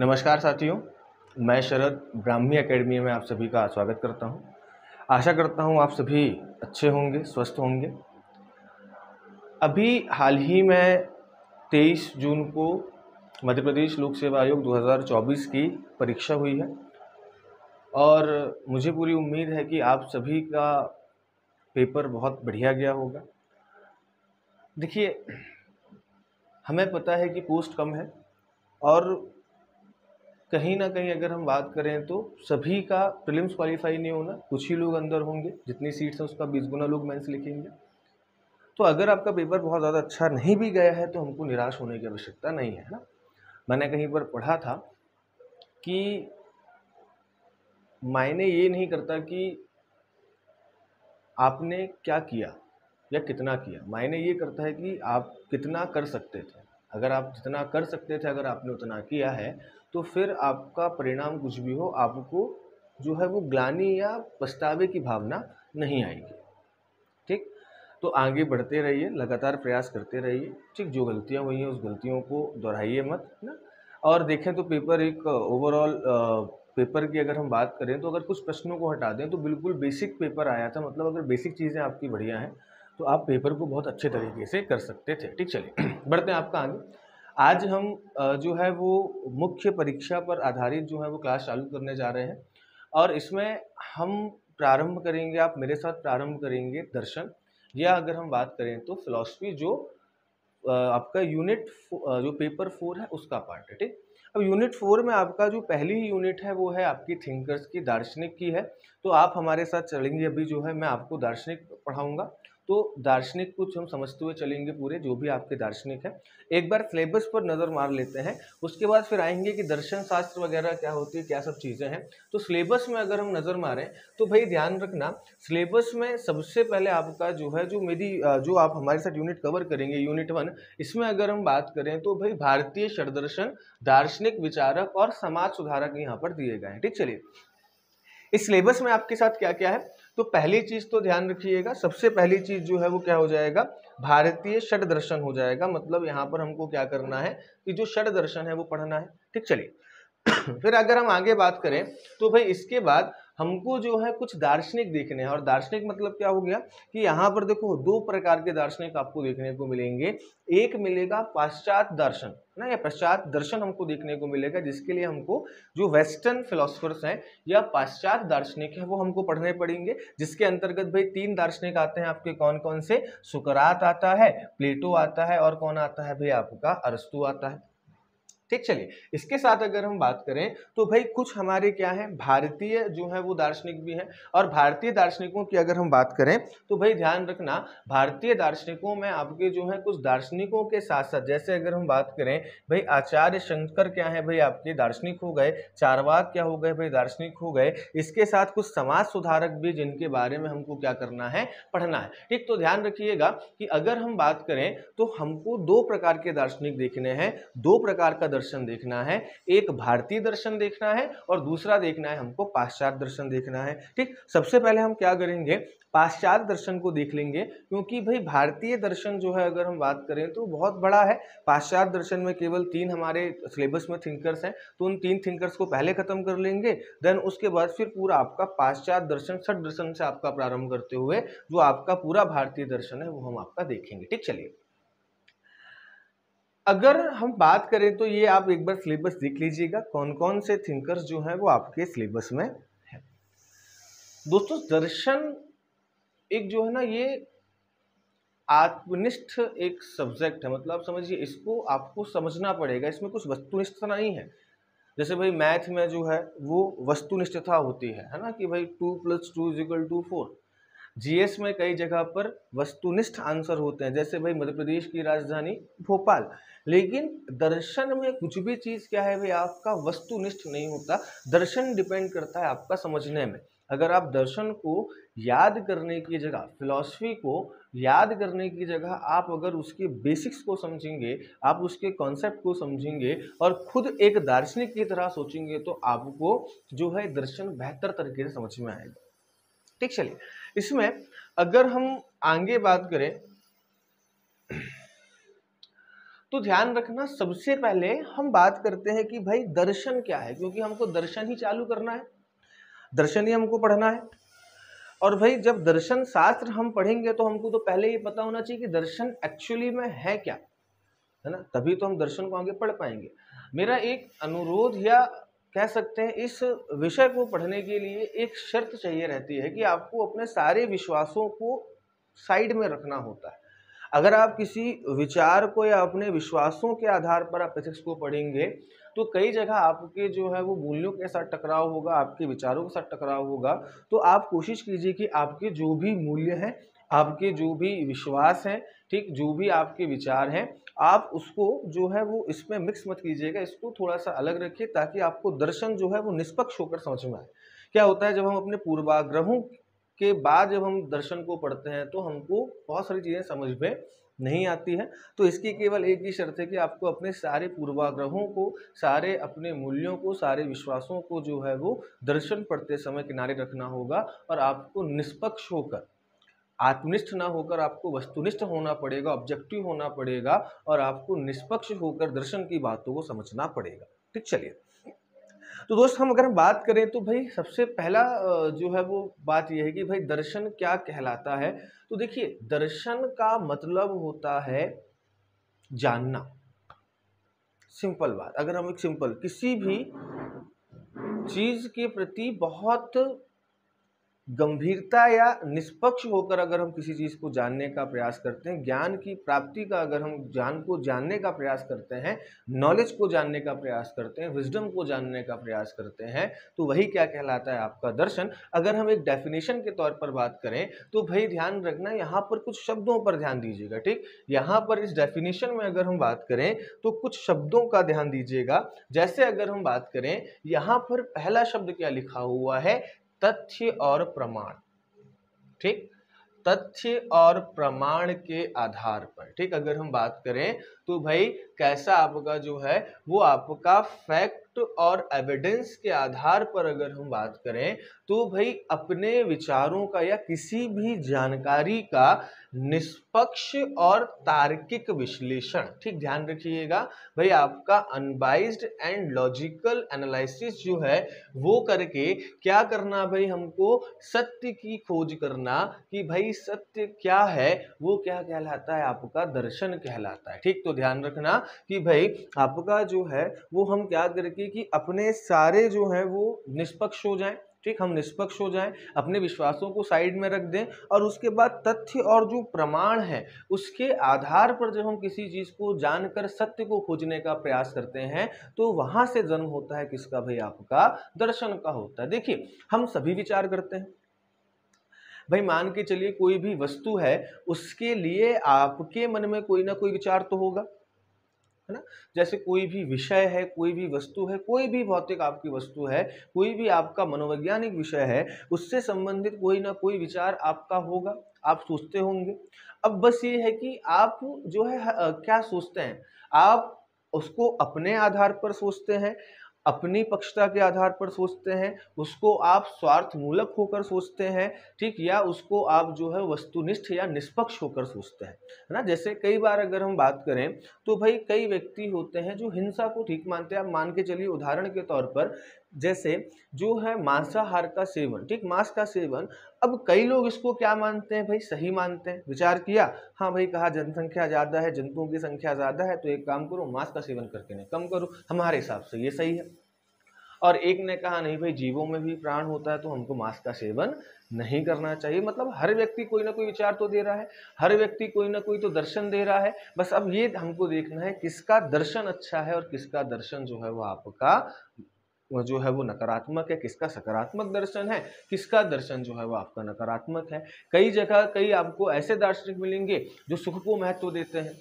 नमस्कार साथियों, मैं शरद ब्राह्मी एकेडमी में आप सभी का स्वागत करता हूँ। आशा करता हूँ आप सभी अच्छे होंगे, स्वस्थ होंगे। अभी हाल ही में 23 जून को मध्य प्रदेश लोक सेवा आयोग 2024 की परीक्षा हुई है और मुझे पूरी उम्मीद है कि आप सभी का पेपर बहुत बढ़िया गया होगा। देखिए, हमें पता है कि पोस्ट कम है और कहीं ना कहीं अगर हम बात करें तो सभी का प्रीलिम्स क्वालिफाई नहीं होना, कुछ ही लोग अंदर होंगे, जितनी सीट्स हैं उसका बीस गुना लोग मेंस लिखेंगे। तो अगर आपका पेपर बहुत ज़्यादा अच्छा नहीं भी गया है तो हमको निराश होने की आवश्यकता नहीं है ना? मैंने कहीं पर पढ़ा था कि मायने ये नहीं करता कि आपने क्या किया या कितना किया। मायने ये करता है कि आप कितना कर सकते थे। अगर आप जितना कर सकते थे, अगर आपने उतना किया है तो फिर आपका परिणाम कुछ भी हो, आपको जो है वो ग्लानी या पछतावे की भावना नहीं आएगी। ठीक? तो आगे बढ़ते रहिए, लगातार प्रयास करते रहिए। ठीक, जो गलतियाँ हुई हैं, उस गलतियों को दोहराइए मत ना? और देखें तो पेपर एक ओवरऑल पेपर की अगर हम बात करें तो अगर कुछ प्रश्नों को हटा दें तो बिल्कुल बेसिक पेपर आया था। मतलब अगर बेसिक चीज़ें आपकी बढ़िया हैं तो आप पेपर को बहुत अच्छे तरीके से कर सकते थे। ठीक, चलिए। बढ़ते हैं आपका आगे। आज हम जो है वो मुख्य परीक्षा पर आधारित जो है वो क्लास चालू करने जा रहे हैं और इसमें हम प्रारंभ करेंगे, आप मेरे साथ प्रारंभ करेंगे दर्शन। या अगर हम बात करें तो फिलॉसफी जो आपका यूनिट जो पेपर फोर है उसका पार्ट है, ठीक? अब यूनिट फोर में आपका जो पहली यूनिट है वो है आपकी थिंकर्स की, दार्शनिक की है। तो आप हमारे साथ चलेंगे अभी जो है, मैं आपको दार्शनिक पढ़ाऊँगा। तो दार्शनिक कुछ हम समझते हुए चलेंगे पूरे, जो भी आपके दार्शनिक है, एक बार सिलेबस पर नज़र मार लेते हैं, उसके बाद फिर आएँगे कि दर्शन शास्त्र वगैरह क्या होती है, क्या सब चीज़ें हैं। तो सिलेबस में अगर हम नज़र मारें तो भाई ध्यान रखना सिलेबस में सबसे पहले आपका जो है, जो मेरी जो आप हमारे साथ यूनिट कवर करेंगे यूनिट वन इसमें अगर हम बात करें तो भाई भारतीय षडदर्शन, दार्शनिक विचारक और समाज सुधारक यहाँ पर दिए गए हैं। ठीक, चलिए। इस सिलेबस में आपके साथ क्या क्या है? तो पहली चीज़ तो ध्यान रखिएगा, सबसे पहली चीज़ जो है वो क्या हो जाएगा? भारतीय षड दर्शन हो जाएगा। मतलब यहाँ पर हमको क्या करना है कि जो षड दर्शन है वो पढ़ना है। ठीक, चलिए। फिर अगर हम आगे बात करें तो भाई इसके बाद हमको जो है कुछ दार्शनिक देखने हैं। और दार्शनिक मतलब क्या हो गया कि यहाँ पर देखो, दो प्रकार के दार्शनिक आपको देखने को मिलेंगे। एक मिलेगा पाश्चात दर्शन ना? या पश्चात दर्शन हमको देखने को मिलेगा, जिसके लिए हमको जो वेस्टर्न फिलोसफर्स हैं या पाश्चात दार्शनिक है, वो हमको पढ़ने पड़ेंगे। जिसके अंतर्गत भाई तीन दार्शनिक आते हैं आपके कौन कौन से? सुकरात आता है, प्लेटो आता है, और कौन आता है भाई? आपका अरस्तु आता है। ठीक, चलिए। इसके साथ अगर हम बात करें तो भाई कुछ हमारे क्या है, भारतीय जो है वो दार्शनिक भी हैं। और भारतीय दार्शनिकों की अगर हम बात करें तो भाई ध्यान रखना, भारतीय दार्शनिकों में आपके जो है कुछ दार्शनिकों के साथ साथ, जैसे अगर हम बात करें, भाई आचार्य शंकर क्या है, भाई आपके दार्शनिक हो गए, चारवाक क्या हो गए, भाई दार्शनिक हो गए। इसके साथ कुछ समाज सुधारक भी जिनके बारे में हमको क्या करना है, पढ़ना है। ठीक तो ध्यान रखिएगा कि अगर हम बात करें तो हमको दो प्रकार के दार्शनिक देखने हैं, दो प्रकार का दर्शन देखना है, एक भारतीय दर्शन देखना है और दूसरा देखना है हमको पाश्चात्य दर्शन देखना है। ठीक, सबसे पहले हम क्या करेंगे? पाश्चात्य दर्शन को देख लेंगे, क्योंकि भाई भारतीय दर्शन जो है अगर हम बात करें तो बहुत बड़ा है। पाश्चात्य दर्शन में केवल तीन हमारे सिलेबस में थिंकर्स हैं तो उन तीन थिंकर्स को पहले खत्म कर लेंगे देन उसके बाद फिर पूरा आपका पाश्चात्य दर्शन, छठ दर्शन से आपका प्रारंभ करते हुए जो आपका पूरा भारतीय दर्शन है वो हम आपका देखेंगे। ठीक, चलिए। अगर हम बात करें तो ये आप एक बार सिलेबस देख लीजिएगा कौन कौन से थिंकर्स जो हैं वो आपके सिलेबस में है। दोस्तों, दर्शन एक जो है ना, ये आत्मनिष्ठ एक सब्जेक्ट है। मतलब समझिए, इसको आपको समझना पड़ेगा, इसमें कुछ वस्तुनिष्ठता नहीं है। जैसे भाई मैथ में जो है, वो वस्तुनिष्ठता होती है है ना, कि भाई two plus two is equal to four GS में कई जगह पर वस्तुनिष्ठ आंसर होते हैं, जैसे भाई मध्य प्रदेश की राजधानी भोपाल। लेकिन दर्शन में कुछ भी चीज़ क्या है भाई, आपका वस्तुनिष्ठ नहीं होता। दर्शन डिपेंड करता है आपका समझने में। अगर आप दर्शन को याद करने की जगह फिलॉसफी को याद करने की जगह आप अगर उसके बेसिक्स को समझेंगे, आप उसके कॉन्सेप्ट को समझेंगे और खुद एक दार्शनिक की तरह सोचेंगे तो आपको जो है दर्शन बेहतर तरीके से समझ में आएगा। ठीक, चलिए। इसमें अगर हम आगे बात करें तो ध्यान रखना सबसे पहले हम बात करते हैं कि भाई दर्शन क्या है, क्योंकि हमको दर्शन ही चालू करना है। दर्शन ही हमको पढ़ना है। और भाई जब दर्शन शास्त्र हम पढ़ेंगे तो हमको तो पहले ये पता होना चाहिए कि दर्शन एक्चुअली में है क्या, है ना? तभी तो हम दर्शन को आगे पढ़ पाएँगे। मेरा एक अनुरोध या कह सकते हैं, इस विषय को पढ़ने के लिए एक शर्त चाहिए रहती है कि आपको अपने सारे विश्वासों को साइड में रखना होता है। अगर आप किसी विचार को या अपने विश्वासों के आधार पर आप एथिक्स को पढ़ेंगे तो कई जगह आपके जो है वो मूल्यों के साथ टकराव होगा, आपके विचारों के साथ टकराव होगा तो आप कोशिश कीजिए कि आपके जो भी मूल्य हैं आपके जो भी विश्वास हैं, ठीक, जो भी आपके विचार हैं, आप उसको जो है वो इसमें मिक्स मत कीजिएगा, इसको थोड़ा सा अलग रखिए ताकि आपको दर्शन जो है वो निष्पक्ष होकर समझ में आए। क्या होता है जब हम अपने पूर्वाग्रहों के बाद जब हम दर्शन को पढ़ते हैं तो हमको बहुत सारी चीज़ें समझ में नहीं आती है। तो इसकी केवल एक ही शर्त है कि आपको अपने सारे पूर्वाग्रहों को, सारे अपने मूल्यों को, सारे विश्वासों को जो है वो दर्शन पढ़ते समय किनारे रखना होगा और आपको निष्पक्ष होकर आत्मनिष्ठ ना होकर आपको वस्तुनिष्ठ होना पड़ेगा ऑब्जेक्टिव होना पड़ेगा और आपको निष्पक्ष होकर दर्शन की बातों को समझना पड़ेगा। ठीक, चलिए। तो दोस्त, हम अगर हम बात करें तो भाई सबसे पहला जो है वो बात यह है कि भाई दर्शन क्या कहलाता है? तो देखिए, दर्शन का मतलब होता है जानना। सिंपल बात, अगर हम एक सिंपल, किसी भी चीज़ के प्रति बहुत गंभीरता या निष्पक्ष होकर अगर हम किसी चीज़ को जानने का प्रयास करते हैं, ज्ञान की प्राप्ति का अगर हम ज्ञान को जानने का प्रयास करते हैं, नॉलेज को जानने का प्रयास करते हैं, विजडम को जानने का प्रयास करते हैं तो वही क्या कहलाता है आपका दर्शन। अगर हम एक डेफिनेशन के तौर पर बात करें तो भाई ध्यान रखना, यहाँ पर कुछ शब्दों पर ध्यान दीजिएगा, ठीक? यहाँ पर इस डेफिनेशन में अगर हम बात करें तो कुछ शब्दों का ध्यान दीजिएगा। जैसे अगर हम बात करें, यहाँ पर पहला शब्द क्या लिखा हुआ है? तथ्य और प्रमाण। ठीक? तथ्य और प्रमाण के आधार पर। ठीक? अगर हम बात करें तो भाई कैसा आपका जो है, वो आपका फैक्ट और एविडेंस के आधार पर अगर हम बात करें तो भाई अपने विचारों का या किसी भी जानकारी का निष्पक्ष और तार्किक विश्लेषण, ठीक ध्यान रखिएगा, भाई आपका अनबाइज्ड एंड लॉजिकल एनालिसिस जो है, वो करके क्या करना भाई हमको? सत्य की खोज करना कि भाई सत्य क्या है, वो क्या कहलाता है? आपका दर्शन कहलाता है, ठीक? तो ध्यान रखना कि भाई आपका जो है, वो हम क्या करके कि अपने सारे जो है वो निष्पक्ष हो जाएँ, ठीक, हम निष्पक्ष हो जाएँ, अपने विश्वासों को साइड में रख दें और उसके बाद तथ्य और जो प्रमाण है, उसके आधार पर जब हम किसी चीज़ को जानकर सत्य को खोजने का प्रयास करते हैं तो वहाँ से जन्म होता है किसका भाई आपका? दर्शन का होता है। देखिए, हम सभी विचार करते हैं। भाई, मान के चलिए कोई भी वस्तु है, उसके लिए आपके मन में कोई ना कोई विचार तो होगा। है ना? जैसे कोई भी विषय है, कोई भी वस्तु है, कोई भी भौतिक आपकी वस्तु है, कोई भी आपका मनोवैज्ञानिक विषय है, उससे संबंधित कोई ना कोई विचार आपका होगा, आप सोचते होंगे। अब बस ये है कि आप जो है क्या सोचते हैं? आप उसको अपने आधार पर सोचते हैं अपनी पक्षता के आधार पर सोचते हैं, उसको आप स्वार्थमूलक होकर सोचते हैं, ठीक, या उसको आप जो है वस्तुनिष्ठ या निष्पक्ष होकर सोचते हैं, है ना? जैसे कई बार अगर हम बात करें तो भाई कई व्यक्ति होते हैं जो हिंसा को ठीक मानते हैं। आप मान के चलिए उदाहरण के तौर पर जैसे जो है मांसाहार का सेवन, ठीक? मांस का सेवन, अब कई लोग इसको क्या मानते हैं भाई? सही मानते हैं। विचार किया? हाँ भाई, कहा जनसंख्या ज़्यादा है, जंतुओं की संख्या ज़्यादा है तो एक काम करो, मांस का सेवन करके नहीं, कम करो। हमारे हिसाब से ये सही है। और एक ने कहा, नहीं भाई, जीवों में भी प्राण होता है तो हमको मांस का सेवन नहीं करना चाहिए। मतलब हर व्यक्ति कोई ना कोई विचार तो दे रहा है, हर व्यक्ति कोई ना कोई तो दर्शन दे रहा है। बस अब ये हमको देखना है, किसका दर्शन अच्छा है और किसका दर्शन जो है वो आपका जो है वो नकारात्मक है, किसका सकारात्मक दर्शन है? किसका दर्शन जो है वो आपका नकारात्मक है? कई जगह कई आपको ऐसे दार्शनिक मिलेंगे जो सुख को महत्व देते हैं,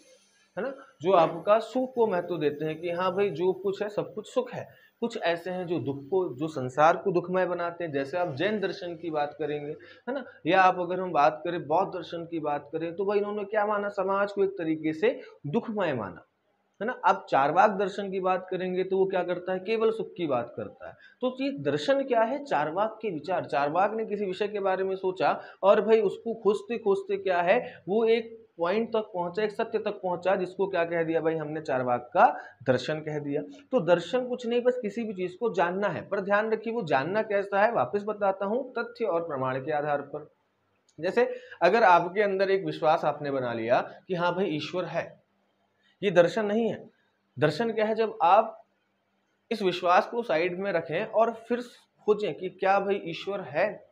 है ना? जो आपका सुख को महत्व देते हैं कि हाँ भाई जो कुछ है, सब कुछ सुख है। कुछ ऐसे हैं जो दुख को, जो संसार को दुखमय बनाते हैं। जैसे आप जैन दर्शन की बात करेंगे, है ना? या आप अगर हम बात करें, बौद्ध दर्शन की बात करें तो भाई इन्होंने क्या माना? समाज को एक तरीके से दुखमय माना। है ना? अब चारवाक दर्शन की बात करेंगे तो वो क्या करता है? केवल सुख की बात करता है। तो ये दर्शन क्या है? चारवाक के विचार। चारवाक ने किसी विषय के बारे में सोचा और भाई उसको खोजते खोजते क्या है? वो एक पॉइंट तक पहुँचा, एक सत्य तक पहुँचा, जिसको क्या कह दिया भाई? हमने चार भाग का दर्शन कह दिया। तो दर्शन कुछ नहीं, बस किसी भी चीज़ को जानना है। पर ध्यान रखिए, वो जानना कैसा है? वापस बताता हूँ, तथ्य और प्रमाण के आधार पर। जैसे अगर आपके अंदर एक विश्वास आपने बना लिया कि हाँ भाई ईश्वर है ये दर्शन नहीं है। दर्शन क्या है? जब आप इस विश्वास को साइड में रखें और फिर खोजें कि क्या भाई ईश्वर है,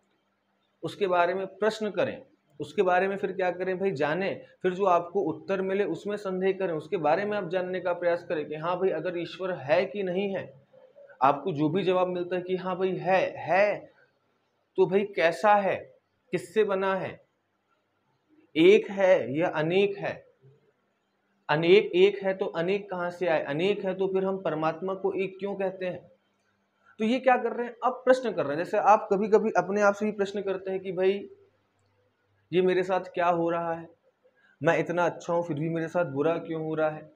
उसके बारे में प्रश्न करें। उसके बारे में फिर क्या करें? भाई जाने। फिर जो आपको उत्तर मिले, उसमें संदेह करें। उसके बारे में आप जानने का प्रयास करें कि हाँ भाई, अगर ईश्वर है कि नहीं है, आपको जो भी जवाब मिलता है कि हाँ भाई है है तो भाई कैसा है? किससे बना है? एक है या अनेक है? अनेक एक है तो अनेक कहाँ से आए? अनेक है तो फिर हम परमात्मा को एक क्यों कहते हैं? तो ये क्या कर रहे हैं? अब प्रश्न कर रहे हैं। जैसे आप कभी कभी अपने आप से ही प्रश्न करते हैं कि भाई, ये मेरे साथ क्या हो रहा है? मैं इतना अच्छा हूँ, फिर भी मेरे साथ बुरा क्यों हो रहा है?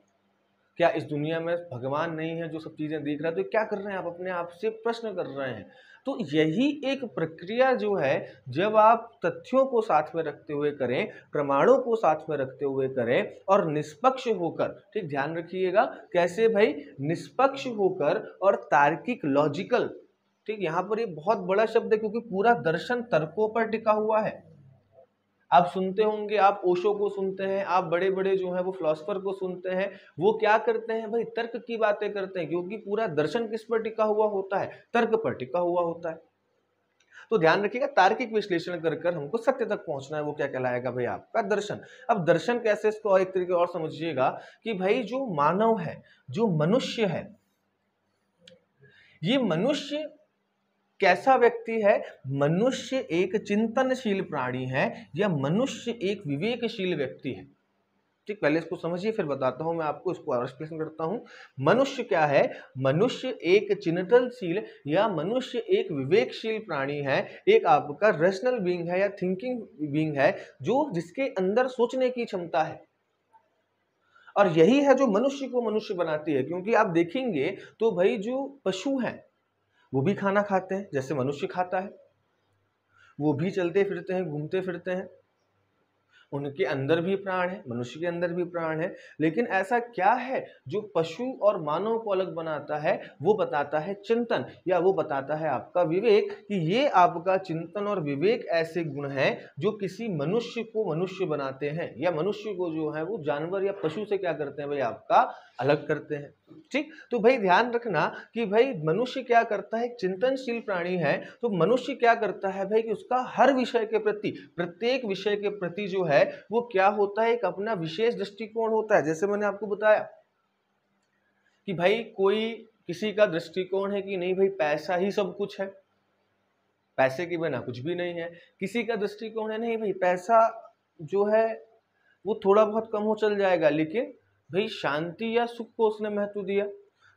क्या इस दुनिया में भगवान नहीं है जो सब चीज़ें देख रहा है? तो क्या कर रहे हैं आप? अपने आप से प्रश्न कर रहे हैं। तो यही एक प्रक्रिया जो है, जब आप तथ्यों को साथ में रखते हुए करें, प्रमाणों को साथ में रखते हुए करें और निष्पक्ष होकर, ठीक, ध्यान रखिएगा, कैसे भाई? निष्पक्ष होकर और तार्किक लॉजिकल ठीक, यहाँ पर ये बहुत बड़ा शब्द है क्योंकि पूरा दर्शन तर्कों पर टिका हुआ है। आप सुनते होंगे, आप ओशो को सुनते हैं, आप बड़े बड़े जो है वो फिलोसफर को सुनते हैं, वो क्या करते हैं भाई? तर्क की बातें करते हैं, क्योंकि पूरा दर्शन किस पर टिका हुआ होता है? तर्क पर टिका हुआ होता है। तो ध्यान रखिएगा, तार्किक विश्लेषण कर कर हमको सत्य तक पहुँचना है, वो क्या कहलाएगा भाई आपका? दर्शन। अब दर्शन कैसे इसको और एक तरीके और समझिएगा कि भाई जो मानव है, जो मनुष्य है, ये मनुष्य कैसा व्यक्ति है? मनुष्य एक चिंतनशील प्राणी है या मनुष्य एक विवेकशील व्यक्ति है? ठीक, पहले इसको समझिए, फिर बताता हूँ मैं आपको, इसको एक्सप्लेन करता हूँ। मनुष्य क्या है? मनुष्य एक चिंतनशील या मनुष्य एक विवेकशील प्राणी है। एक आपका रेशनल बींग है या थिंकिंग बींग है, जो जिसके अंदर सोचने की क्षमता है। और यही है जो मनुष्य को मनुष्य बनाती है, क्योंकि आप देखेंगे तो भाई जो पशु हैं वो भी खाना खाते हैं, जैसे मनुष्य खाता है। वो भी चलते फिरते हैं, घूमते फिरते हैं। उनके अंदर भी प्राण है, मनुष्य के अंदर भी प्राण है। लेकिन ऐसा क्या है जो पशु और मानव को अलग बनाता है? वो बताता है चिंतन, या वो बताता है आपका विवेक कि ये आपका चिंतन और विवेक ऐसे गुण हैं जो किसी मनुष्य को मनुष्य बनाते हैं, या मनुष्य को जो है वो जानवर या पशु से क्या करते हैं? भाई आपका अलग करते हैं। ठीक तो भाई ध्यान रखना कि भाई मनुष्य क्या करता है चिंतनशील प्राणी है तो मनुष्य क्या करता है भाई कि उसका हर विषय के प्रति, प्रत्येक विषय के प्रति जो है, वो क्या होता है, एक अपना विशेष दृष्टिकोण होता है। जैसे मैंने आपको बताया कि भाई कोई किसी का दृष्टिकोण है कि नहीं भाई, पैसा ही सब कुछ है। पैसे के बिना कुछ भी नहीं है। किसी का दृष्टिकोण है, नहीं भाई, पैसा जो है, वो थोड़ा बहुत कम हो चल जाएगा, लेकिन भाई शांति या सुख को उसने महत्व दिया।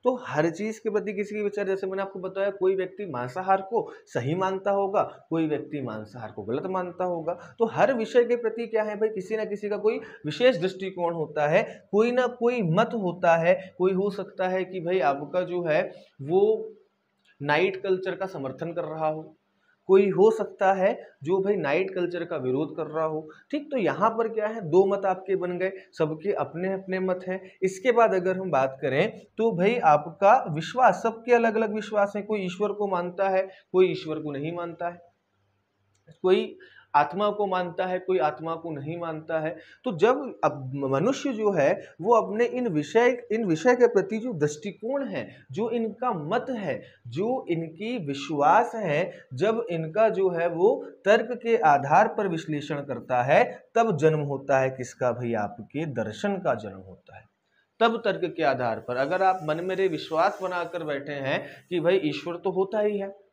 तो हर चीज़ के प्रति किसी के विचार, जैसे मैंने आपको बताया, कोई व्यक्ति मांसाहार को सही मानता होगा, कोई व्यक्ति मांसाहार को गलत मानता होगा। तो हर विषय के प्रति क्या है भाई, किसी ना किसी का कोई विशेष दृष्टिकोण होता है, कोई ना कोई मत होता है। कोई हो सकता है कि भाई आपका जो है, वो नाइट कल्चर का समर्थन कर रहा हो। कोई हो सकता है जो भाई नाइट कल्चर का विरोध कर रहा हो। ठीक तो यहाँ पर क्या है? दो मत आपके बन गए, सबके अपने अपने मत हैं। इसके बाद अगर हम बात करें तो भाई आपका विश्वास, सबके अलग अलग विश्वास है। कोई ईश्वर को मानता है, कोई ईश्वर को नहीं मानता है। कोई आत्मा को मानता है, कोई आत्मा को नहीं मानता है तो जब अब मनुष्य जो है, वो अपने इन विषय इन विषय के प्रति जो दृष्टिकोण है, जो इनका मत है, जो इनकी विश्वास है, जब इनका जो है वो तर्क के आधार पर विश्लेषण करता है, तब जन्म होता है किसका भाई? आपके दर्शन का जन्म होता है। तब तर्क के आधार पर। अगर आप मन मेरे विश्वास बनाकर बैठे हैं कि भाई ईश्वर तो होता ही है।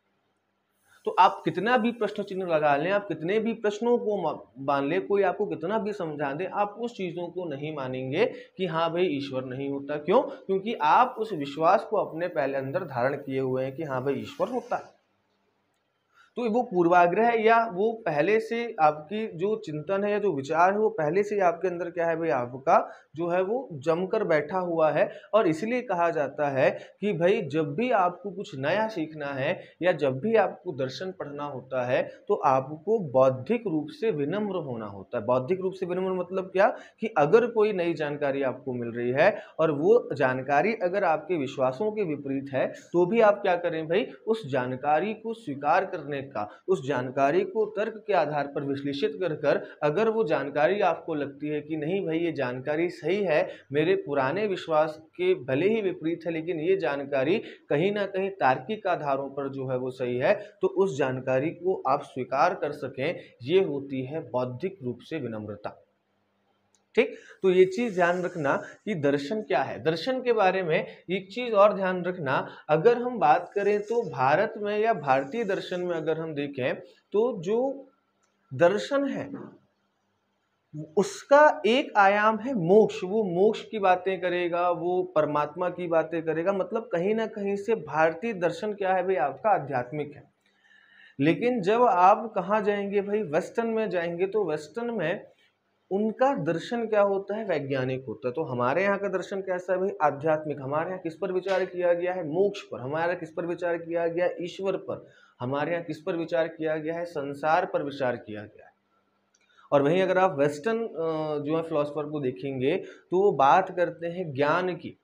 तो आप कितना भी प्रश्न चिन्ह लगा लें, आप कितने भी प्रश्नों को मान लें, कोई आपको कितना भी समझा दे, आप उस चीज़ों को नहीं मानेंगे कि हाँ भाई ईश्वर नहीं होता। क्यों? क्योंकि आप उस विश्वास को अपने पहले अंदर धारण किए हुए हैं कि हाँ भाई ईश्वर होता है। तो वो पूर्वाग्रह या वो पहले से आपकी जो चिंतन है या जो विचार है, वो पहले से आपके अंदर क्या है भाई? आपका जो है वो जमकर बैठा हुआ है और इसलिए कहा जाता है कि भाई जब भी आपको कुछ नया सीखना है या जब भी आपको दर्शन पढ़ना होता है तो आपको बौद्धिक रूप से विनम्र होना होता है। बौद्धिक रूप से विनम्र मतलब क्या? कि अगर कोई नई जानकारी आपको मिल रही है और वो जानकारी अगर आपके विश्वासों के विपरीत है तो भी आप क्या करें भाई? उस जानकारी को स्वीकार करने का, उस जानकारी को तर्क के आधार पर विश्लेषित कर कर अगर वो जानकारी आपको लगती है कि नहीं भाई ये जानकारी सही है, मेरे पुराने विश्वास के भले ही विपरीत है, लेकिन ये जानकारी कहीं ना कहीं तार्किक आधारों पर जो है वो सही है। तो उस जानकारी को आप स्वीकार कर सकें, ये होती है बौद्धिक रूप से विनम्रता। ठीक? तो ये चीज़ ध्यान रखना कि दर्शन क्या है? दर्शन के बारे में एक चीज़ और ध्यान रखना, अगर हम बात करें तो भारत में या भारतीय दर्शन में अगर हम देखें तो जो दर्शन है उसका एक आयाम है मोक्ष। वो मोक्ष की बातें करेगा, वो परमात्मा की बातें करेगा। मतलब कहीं ना कहीं से भारतीय दर्शन क्या है भाई? आपका आध्यात्मिक है। लेकिन जब आप कहाँ जाएँगे भाई? वेस्टर्न में जाएँगे तो वेस्टर्न में उनका दर्शन क्या होता है? वैज्ञानिक होता है। तो हमारे यहाँ का दर्शन कैसा है भाई? आध्यात्मिक। हमारे यहाँ किस पर विचार किया गया है? मोक्ष पर। हमारे यहाँ किस पर विचार किया गया? है ईश्वर पर। हमारे यहाँ किस पर विचार किया गया है? संसार पर विचार किया गया है। और वहीं अगर आप वेस्टर्न जो है फिलोसफर को देखेंगे तो वो बात करते हैं ज्ञान की,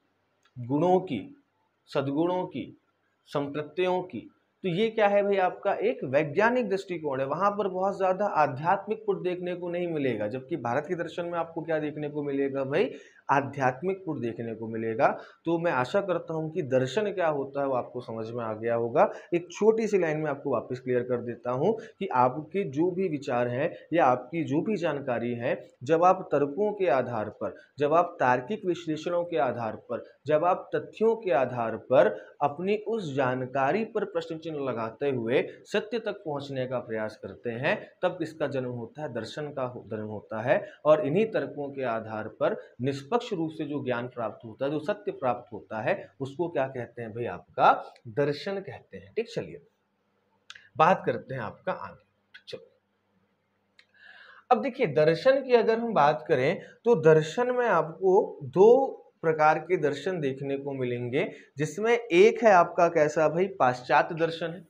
गुणों की, सद्गुणों की, संप्रत्ययों की। तो ये क्या है भाई आपका एक वैज्ञानिक दृष्टिकोण है। वहाँ पर बहुत ज़्यादा आध्यात्मिक पुट देखने को नहीं मिलेगा, जबकि भारत के दर्शन में आपको क्या देखने को मिलेगा भाई? आध्यात्मिक पुट देखने को मिलेगा। तो मैं आशा करता हूँ कि दर्शन क्या होता है वो आपको समझ में आ गया होगा। एक छोटी सी लाइन में आपको वापस क्लियर कर देता हूँ कि आपके जो भी विचार हैं या आपकी जो भी जानकारी है, जब आप तर्कों के आधार पर, जब आप तार्किक विश्लेषणों के आधार पर, जब आप तथ्यों के आधार पर अपनी उस जानकारी पर प्रश्न चिन्ह लगाते हुए सत्य तक पहुँचने का प्रयास करते हैं, तब किसका जन्म होता है? दर्शन का जन्म होता है। और इन्हीं तर्कों के आधार पर निष्पक्ष निष्पक्ष रूप से जो ज्ञान प्राप्त होता है, जो सत्य प्राप्त होता है, उसको क्या कहते हैं भाई आपका? दर्शन कहते हैं। ठीक, चलिए। बात करते हैं आपका आगे। अब देखिए, दर्शन की अगर हम बात करें तो दर्शन में आपको दो प्रकार के दर्शन देखने को मिलेंगे, जिसमें एक है आपका कैसा, भाई, पाश्चात्य दर्शन है,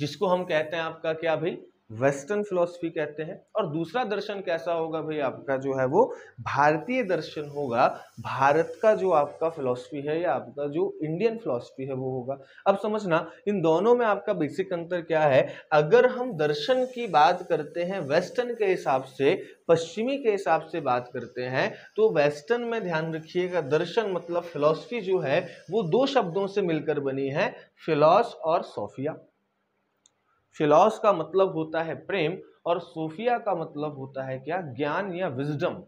जिसको हम कहते हैं आपका क्या, भाई वेस्टर्न फिलोसफी कहते हैं। और दूसरा दर्शन कैसा होगा भाई? आपका जो है वो भारतीय दर्शन होगा। भारत का जो आपका फिलोसफी है या आपका जो इंडियन फिलोसफी है वो होगा। अब समझना, इन दोनों में आपका बेसिक अंतर क्या है? अगर हम दर्शन की बात करते हैं, वेस्टर्न के हिसाब से, पश्चिमी के हिसाब से बात करते हैं तो वेस्टर्न में ध्यान रखिएगा, दर्शन मतलब फिलोसफी जो है, वो दो शब्दों से मिलकर बनी है, फिलॉस और सोफिया। फिलॉस का मतलब होता है प्रेम और सोफिया का मतलब होता है क्या? ज्ञान या विजडम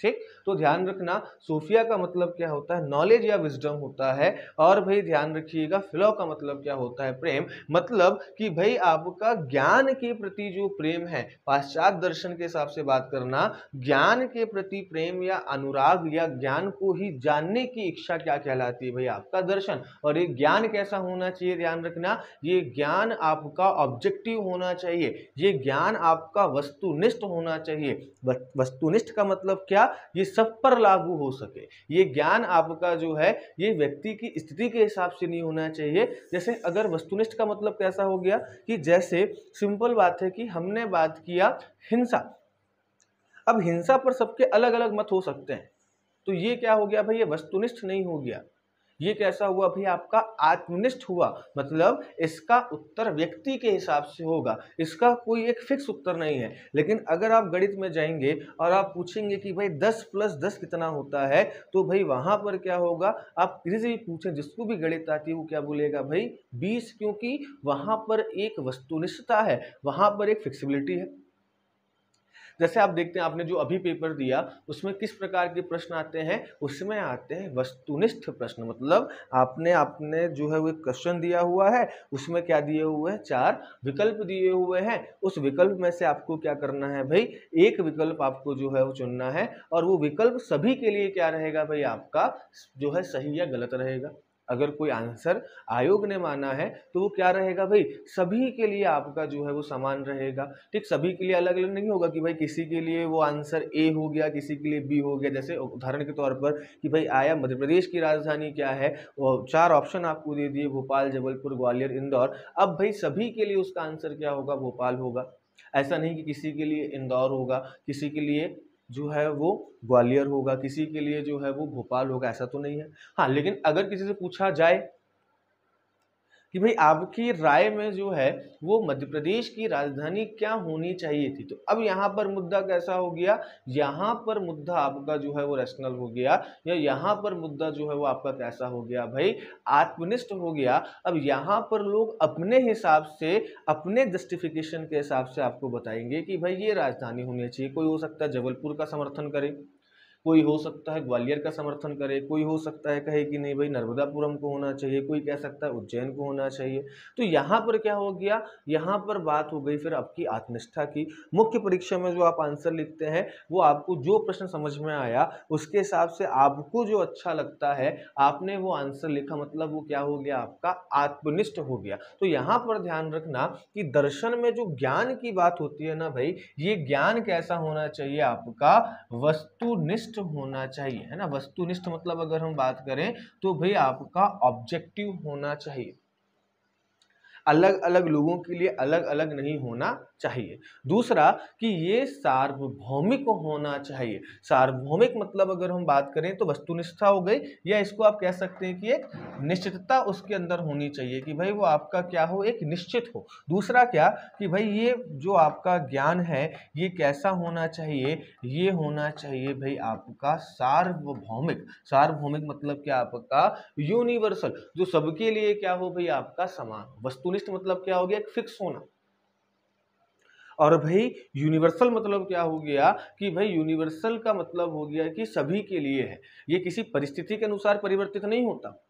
ठीक? तो ध्यान रखना, सोफिया का मतलब क्या होता है? नॉलेज या विजडम होता है, और भाई ध्यान रखिएगा फिलो का मतलब क्या होता है? प्रेम मतलब कि भाई आपका ज्ञान के प्रति जो प्रेम है पाश्चात दर्शन के हिसाब से बात करना, ज्ञान के प्रति प्रेम या अनुराग या ज्ञान को ही जानने की इच्छा क्या कहलाती है भाई? आपका दर्शन। और ये ज्ञान कैसा होना चाहिए? ध्यान रखना, ये ज्ञान आपका ऑब्जेक्टिव होना चाहिए, ये ज्ञान आपका वस्तुनिष्ठ होना चाहिए। वस्तुनिष्ठ का मतलब क्या? ये सब पर लागू हो सके। ये ज्ञान आपका जो है, ये व्यक्ति की स्थिति के हिसाब से नहीं होना चाहिए। जैसे अगर वस्तुनिष्ठ का मतलब कैसा हो गया कि जैसे सिंपल बात है कि हमने बात किया हिंसा। अब हिंसा पर सबके अलग अलग मत हो सकते हैं। तो ये क्या हो गया? भाई ये वस्तुनिष्ठ नहीं हो गया। ये कैसा हुआ? भाई आपका आत्मनिष्ठ हुआ। मतलब इसका उत्तर व्यक्ति के हिसाब से होगा। इसका कोई एक फिक्स उत्तर नहीं है। लेकिन अगर आप गणित में जाएँगे और आप पूछेंगे कि भाई दस प्लस दस कितना होता है तो भाई वहाँ पर क्या होगा? आप किसी से भी पूछें, जिसको भी गणित आती है वो क्या बोलेगा? भाई बीस, क्योंकि वहाँ पर एक वस्तुनिष्ठता है। वहाँ पर एक फिक्सिबिलिटी है। जैसे आप देखते हैं, आपने जो अभी पेपर दिया, उसमें किस प्रकार के प्रश्न आते हैं? उसमें आते हैं वस्तुनिष्ठ प्रश्न मतलब आपने आपने जो है वो क्वेश्चन दिया हुआ है, उसमें क्या दिए हुए हैं? चार विकल्प दिए हुए हैं। उस विकल्प में से आपको क्या करना है भाई? एक विकल्प आपको जो है वो चुनना है, और वो विकल्प सभी के लिए क्या रहेगा भाई? आपका जो है सही या गलत रहेगा। अगर कोई आंसर आयोग ने माना है तो वो क्या रहेगा भाई? सभी के लिए आपका जो है वो समान रहेगा। ठीक, सभी के लिए अलग अलग नहीं होगा कि भाई किसी के लिए वो आंसर ए हो गया, किसी के लिए बी हो गया। जैसे उदाहरण के तौर पर कि भाई आया, मध्य प्रदेश की राजधानी क्या है? वो चार ऑप्शन आपको दे दिए, भोपाल, जबलपुर, ग्वालियर, इंदौर। अब भाई सभी के लिए उसका आंसर क्या होगा? भोपाल होगा। ऐसा नहीं कि किसी के लिए इंदौर होगा, किसी के लिए जो है वो ग्वालियर होगा, किसी के लिए जो है वो भोपाल होगा, ऐसा तो नहीं है। हाँ लेकिन अगर किसी से पूछा जाए कि भाई आपकी राय में जो है, वो मध्य प्रदेश की राजधानी क्या होनी चाहिए थी? तो अब यहाँ पर मुद्दा कैसा हो गया? यहाँ पर मुद्दा आपका जो है, वो रैशनल हो गया। या यहाँ पर मुद्दा जो है, वो आपका कैसा हो गया? भाई आत्मनिष्ठ हो गया। अब यहाँ पर लोग अपने हिसाब से, अपने जस्टिफिकेशन के हिसाब से आपको बताएँगे कि भाई ये राजधानी होनी चाहिए। कोई हो सकता है जबलपुर का समर्थन करे। कोई हो सकता है ग्वालियर का समर्थन करे, कोई हो सकता है कहे कि नहीं भाई नर्मदापुरम को होना चाहिए, कोई कह सकता है उज्जैन को होना चाहिए। तो यहाँ पर क्या हो गया? यहाँ पर बात हो गई फिर आपकी आत्मनिष्ठा की। मुख्य परीक्षा में जो आप आंसर लिखते हैं, वो आपको जो प्रश्न समझ में आया, उसके हिसाब से आपको जो अच्छा लगता है, आपने वो आंसर लिखा मतलब वो क्या हो गया? आपका आत्मनिष्ठ हो गया। तो यहाँ पर ध्यान रखना कि दर्शन में जो ज्ञान की बात होती है ना भाई, ये ज्ञान कैसा होना चाहिए? आपका वस्तुनिष्ठ होना चाहिए, है ना? वस्तुनिष्ठ मतलब अगर हम बात करें तो भाई आपका ऑब्जेक्टिव होना चाहिए। अलग अलग लोगों के लिए अलग अलग नहीं होना चाहिए। दूसरा कि ये सार्वभौमिक होना चाहिए। सार्वभौमिक मतलब अगर हम बात करें तो वस्तुनिष्ठा हो गई या इसको आप कह सकते हैं कि एक निश्चितता उसके अंदर होनी चाहिए कि भाई वो आपका क्या हो, एक निश्चित हो। दूसरा क्या कि भाई ये जो आपका ज्ञान है, ये कैसा होना चाहिए, ये होना चाहिए भाई आपका सार्वभौमिक। सार्वभौमिक मतलब क्या आपका यूनिवर्सल। जो सबके लिए क्या हो भाई आपका समान। वस्तुनिष्ठ मतलब क्या हो गया? एक फिक्स होना। और भाई यूनिवर्सल मतलब क्या हो गया कि भाई यूनिवर्सल का मतलब हो गया कि सभी के लिए है। ये किसी परिस्थिति के अनुसार परिवर्तित नहीं होता।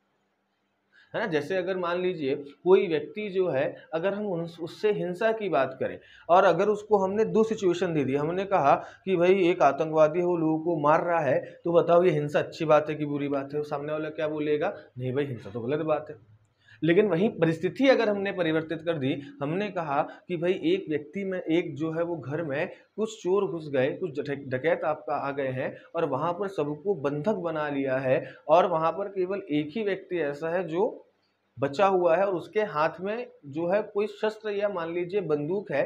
है ना? जैसे अगर मान लीजिए कोई व्यक्ति जो है, अगर हम उससे हिंसा की बात करें और अगर उसको हमने दो सिचुएशन दे दी हमने कहा कि भाई एक आतंकवादी है, वो लोगों को मार रहा है तो बताओ ये हिंसा अच्छी बात है कि बुरी बात है? सामने वाला क्या बोलेगा? नहीं भाई, हिंसा तो गलत बात है। लेकिन वही परिस्थिति अगर हमने परिवर्तित कर दी, हमने कहा कि भाई एक व्यक्ति में, एक जो है वो घर में कुछ चोर घुस गए, कुछ डकैत आपका आ गए हैं और वहाँ पर सबको बंधक बना लिया है और वहाँ पर केवल एक ही व्यक्ति ऐसा है जो बचा हुआ है और उसके हाथ में जो है कोई शस्त्र या मान लीजिए बंदूक है,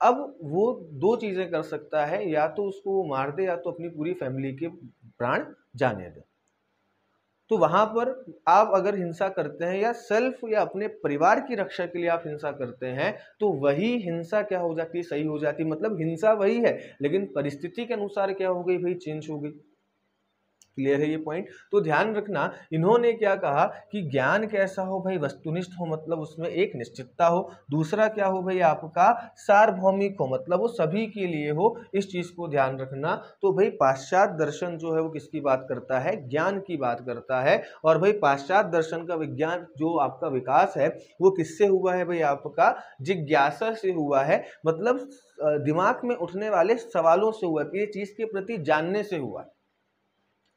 अब वो दो चीज़ें कर सकता है, या तो उसको वो मार दे या तो अपनी पूरी फैमिली के प्राण जाने दे। तो वहाँ पर आप अगर हिंसा करते हैं या सेल्फ या अपने परिवार की रक्षा के लिए आप हिंसा करते हैं तो वही हिंसा क्या हो जाती है? सही हो जाती मतलब हिंसा वही है, लेकिन परिस्थिति के अनुसार क्या हो गई? भाई चेंज हो गई। क्लियर है ये पॉइंट तो ध्यान रखना, इन्होंने क्या कहा कि ज्ञान कैसा हो भाई? वस्तुनिष्ठ हो मतलब उसमें एक निश्चितता हो। दूसरा क्या हो भाई? आपका सार्वभौमिक हो मतलब वो सभी के लिए हो। इस चीज़ को ध्यान रखना। तो भाई पाश्चात दर्शन जो है वो किसकी बात करता है? ज्ञान की बात करता है। और भाई पाश्चात दर्शन का विज्ञान जो आपका विकास है, वो किससे हुआ है भाई? आपका जिज्ञासा से हुआ है। मतलब दिमाग में उठने वाले सवालों से हुआ कि ये चीज़ के प्रति जानने से हुआ है।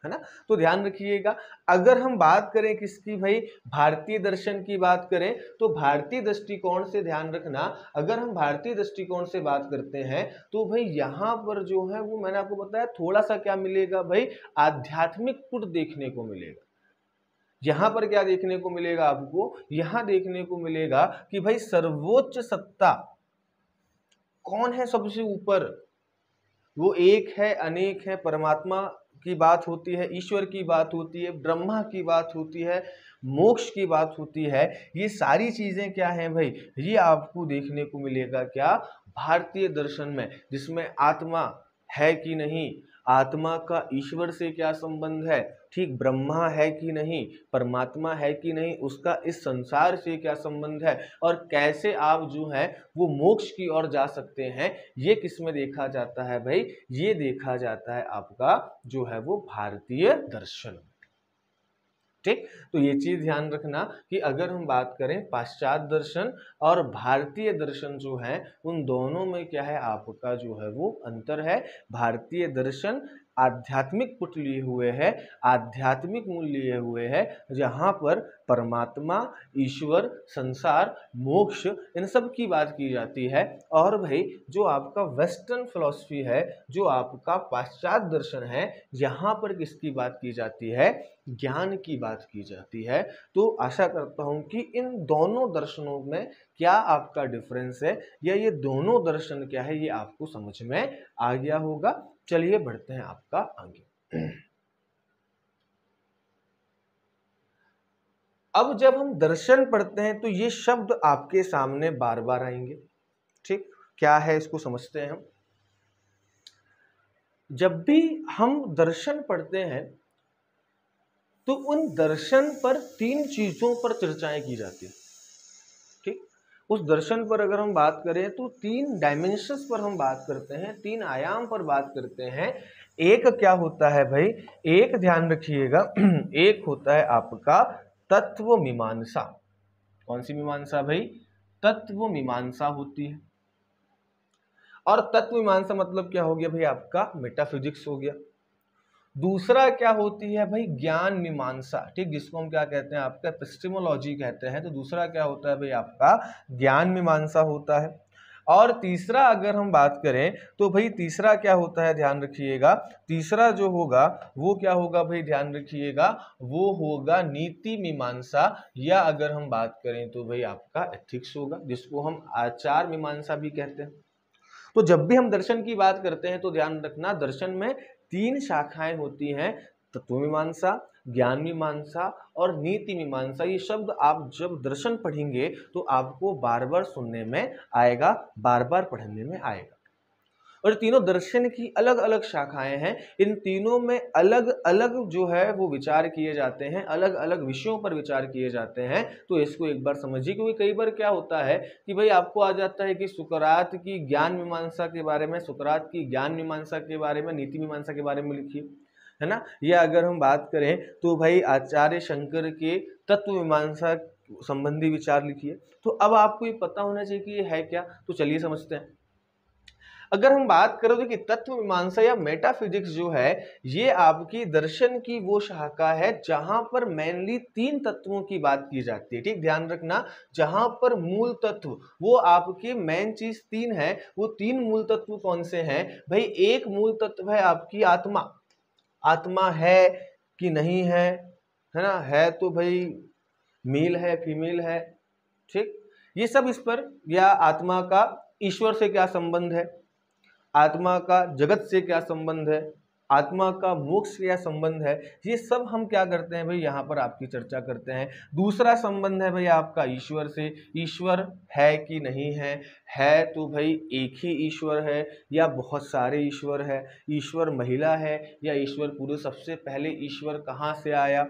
ना? तो ध्यान रखिएगा। अगर हम बात करें किसकी भाई? भारतीय दर्शन की बात करें तो भारतीय दृष्टिकोण से ध्यान रखना, अगर हम भारतीय दृष्टिकोण से बात करते हैं तो भाई यहाँ पर जो है, वो मैंने आपको बताया थोड़ा सा क्या मिलेगा भाई? आध्यात्मिक पुट देखने को मिलेगा। यहाँ पर क्या देखने को मिलेगा आपको? यहाँ देखने को मिलेगा कि भाई सर्वोच्च सत्ता कौन है सबसे ऊपर? वो एक है, अनेक है, परमात्मा की बात होती है, ईश्वर की बात होती है, ब्रह्मा की बात होती है, मोक्ष की बात होती है, ये सारी चीज़ें क्या हैं भाई? ये आपको देखने को मिलेगा क्या? भारतीय दर्शन में, जिसमें आत्मा है कि नहीं आत्मा का ईश्वर से क्या संबंध है? ठीक ब्रह्मा है कि नहीं? परमात्मा है कि नहीं? उसका इस संसार से क्या संबंध है? और कैसे आप जो है, वो मोक्ष की ओर जा सकते हैं? ये किसमें देखा जाता है भाई? ये देखा जाता है आपका जो है वो भारतीय दर्शन ठीक? तो ये चीज़ ध्यान रखना कि अगर हम बात करें पाश्चात दर्शन और भारतीय दर्शन जो है, उन दोनों में क्या है? आपका जो है वो अंतर है। भारतीय दर्शन आध्यात्मिक पुट लिए हुए है, आध्यात्मिक मूल लिए हुए है, जहाँ पर परमात्मा, ईश्वर, संसार, मोक्ष, इन सब की बात की जाती है। और भाई, जो आपका वेस्टर्न फिलॉसफी है, जो आपका पाश्चात्य दर्शन है, यहाँ पर किसकी बात की जाती है? ज्ञान की बात की जाती है। तो आशा करता हूँ कि इन दोनों दर्शनों में क्या आपका डिफरेंस है, या ये दोनों दर्शन क्या है, ये आपको समझ में आ गया होगा। चलिए बढ़ते हैं आपका आगे। अब जब हम दर्शन पढ़ते हैं तो ये शब्द आपके सामने बार बार आएँगे। ठीक? क्या है इसको समझते हैं हम? जब भी हम दर्शन पढ़ते हैं तो उन दर्शन पर तीन चीज़ों पर चर्चाएँ की जाती है। उस दर्शन पर अगर हम बात करें तो तीन डायमेंशंस पर हम बात करते हैं, तीन आयाम पर बात करते हैं। एक क्या होता है भाई? एक ध्यान रखिएगा, एक होता है आपका तत्व मीमांसा। कौन सी मीमांसा भाई? तत्व मीमांसा होती है। और तत्व मीमांसा मतलब क्या हो गया भाई? आपका मेटाफिजिक्स हो गया। दूसरा क्या होती है भाई? ज्ञान मीमांसा। ठीक, जिसको हम क्या कहते हैं? आपका एपिस्टेमोलॉजी कहते हैं। तो दूसरा क्या होता है भाई? आपका ज्ञान मीमांसा होता है। और तीसरा अगर हम बात करें तो भाई तीसरा क्या होता है? ध्यान रखिएगा। तीसरा जो होगा, वो क्या होगा भाई? ध्यान रखिएगा, वो होगा नीति मीमांसा। या अगर हम बात करें तो भाई आपका एथिक्स होगा, जिसको हम आचार मीमांसा भी कहते हैं। तो जब भी हम दर्शन की बात करते हैं तो ध्यान रखना, दर्शन में तीन शाखाएँ होती हैं तत्व मीमांसा ज्ञान मीमांसा और नीति मीमांसा ये शब्द आप जब दर्शन पढ़ेंगे तो आपको बार बार सुनने में आएगा, बार बार पढ़ने में आएगा। और तीनों दर्शन की अलग अलग शाखाएँ हैं। इन तीनों में अलग अलग जो है वो विचार किए जाते हैं अलग अलग विषयों पर विचार किए जाते हैं। तो इसको एक बार समझिए, क्योंकि कई बार क्या होता है कि भाई आपको आ जाता है कि सुकरात की ज्ञान मीमांसा के बारे में, सुकरात की ज्ञान मीमांसा के बारे में, नीति मीमांसा के बारे में लिखिए, है ना? या अगर हम बात करें तो भाई आचार्य शंकर के तत्व मीमांसा संबंधी विचार लिखिए। तो अब आपको ये पता होना चाहिए कि ये है क्या? तो चलिए समझते हैं। अगर हम बात करें तो कि तत्व मीमांसा या मेटाफिजिक्स जो है, ये आपकी दर्शन की वो शाखा है जहाँ पर मेनली तीन तत्वों की बात की जाती है। ठीक, ध्यान रखना, जहाँ पर मूल तत्व, वो आपके मेन चीज़ तीन है, वो तीन मूल तत्व कौन से हैं? भाई, एक मूल तत्व है आपकी आत्मा। आत्मा है कि नहीं है? है ना? है तो भाई मेल है फीमेल है, ठीक? ये सब इस पर, या आत्मा का ईश्वर से क्या संबंध है? आत्मा का जगत से क्या संबंध है? आत्मा का मोक्ष क्या संबंध है? ये सब हम क्या करते हैं भाई? यहाँ पर आपकी चर्चा करते हैं। दूसरा संबंध है भाई आपका ईश्वर से। ईश्वर है कि नहीं है? है तो भाई एक ही ईश्वर है या बहुत सारे ईश्वर है? ईश्वर महिला है या ईश्वर पुरुष? सबसे पहले ईश्वर कहाँ से आया?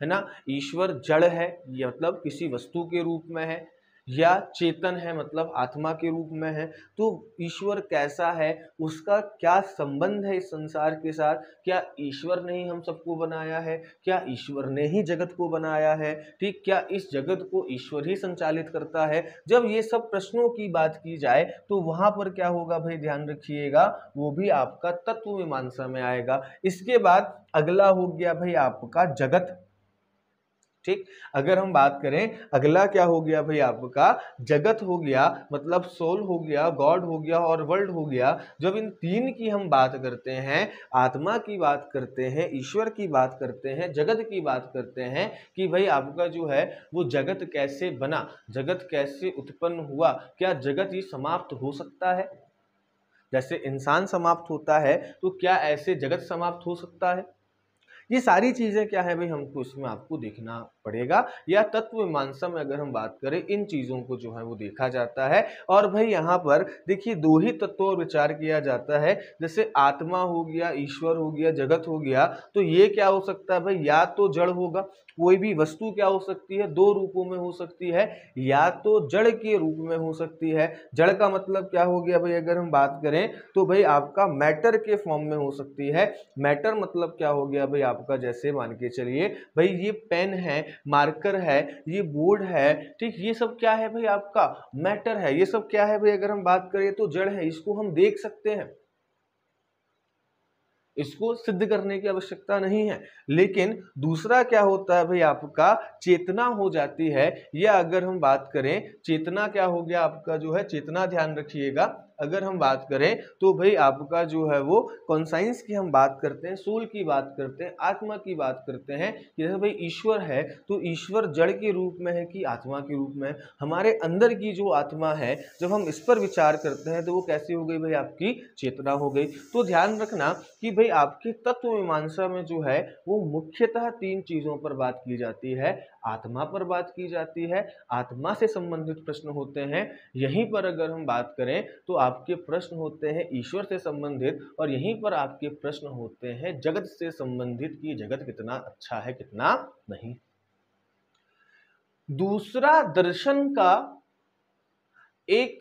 है ना? ईश्वर जड़ है मतलब किसी वस्तु के रूप में है। या चेतन है मतलब आत्मा के रूप में है तो ईश्वर कैसा है, उसका क्या संबंध है इस संसार के साथ? क्या ईश्वर ने ही हम सबको बनाया है? क्या ईश्वर ने ही जगत को बनाया है? ठीक, क्या इस जगत को ईश्वर ही संचालित करता है? जब ये सब प्रश्नों की बात की जाए तो वहाँ पर क्या होगा भाई? ध्यान रखिएगा, वो भी आपका तत्व मीमांसा में आएगा। इसके बाद अगला हो गया भाई आपका जगत। ठीक? अगर हम बात करें, अगला क्या हो गया भाई आपका? जगत हो गया मतलब सोल हो गया गॉड हो गया और वर्ल्ड हो गया। जब इन तीन की हम बात करते हैं, आत्मा की बात करते हैं, ईश्वर की बात करते हैं, जगत की बात करते हैं कि भाई आपका जो है, वो जगत कैसे बना? जगत कैसे उत्पन्न हुआ? क्या जगत ही समाप्त हो सकता है? जैसे इंसान समाप्त होता है तो क्या ऐसे जगत समाप्त हो सकता है? ये सारी चीज़ें क्या है भाई? हमको इसमें आपको देखना पड़ेगा। या तत्व मीमांसा में अगर हम बात करें, इन चीज़ों को जो है वो देखा जाता है। और भाई यहाँ पर देखिए, दो ही तत्वों और विचार किया जाता है। जैसे आत्मा हो गया, ईश्वर हो गया, जगत हो गया तो ये क्या हो सकता है भाई? या तो जड़ होगा। कोई भी वस्तु क्या हो सकती है? दो रूपों में हो सकती है, या तो जड़ के रूप में हो सकती है। जड़ का मतलब क्या हो गया भाई? अगर हम बात करें तो भाई आपका मैटर के फॉर्म में हो सकती है। मैटर मतलब क्या हो गया भाई आपका? जैसे मान के चलिए, भाई ये पेन है, मार्कर है, ये बोर्ड है, ठीक? ये सब क्या है भाई आपका? मैटर है। ये सब क्या है भाई? अगर हम बात करें तो जड़ है, इसको हम देख सकते हैं। इसको सिद्ध करने की आवश्यकता नहीं है। लेकिन दूसरा क्या होता है भाई आपका? चेतना हो जाती है। या अगर हम बात करें, चेतना क्या हो गया आपका जो है? चेतना ध्यान रखिएगा। अगर हम बात करें तो भाई आपका जो है वो कॉन्साइंस की हम बात करते हैं सोल की बात करते हैं, आत्मा की बात करते हैं जैसे भाई ईश्वर है तो ईश्वर जड़ के रूप में है कि आत्मा के रूप में हमारे अंदर की जो आत्मा है, जब हम इस पर विचार करते हैं तो वो कैसी हो गई भाई? आपकी चेतना हो गई। तो ध्यान रखना कि भाई आपकी तत्व मीमांसा में जो है, वो मुख्यतः तीन चीज़ों पर बात की जाती है। आत्मा पर बात की जाती है, आत्मा से संबंधित प्रश्न होते हैं। यहीं पर अगर हम बात करें तो आपके प्रश्न होते हैं ईश्वर से संबंधित और यहीं पर आपके प्रश्न होते हैं जगत से संबंधित कि जगत कितना अच्छा है, कितना नहीं। दूसरा दर्शन का एक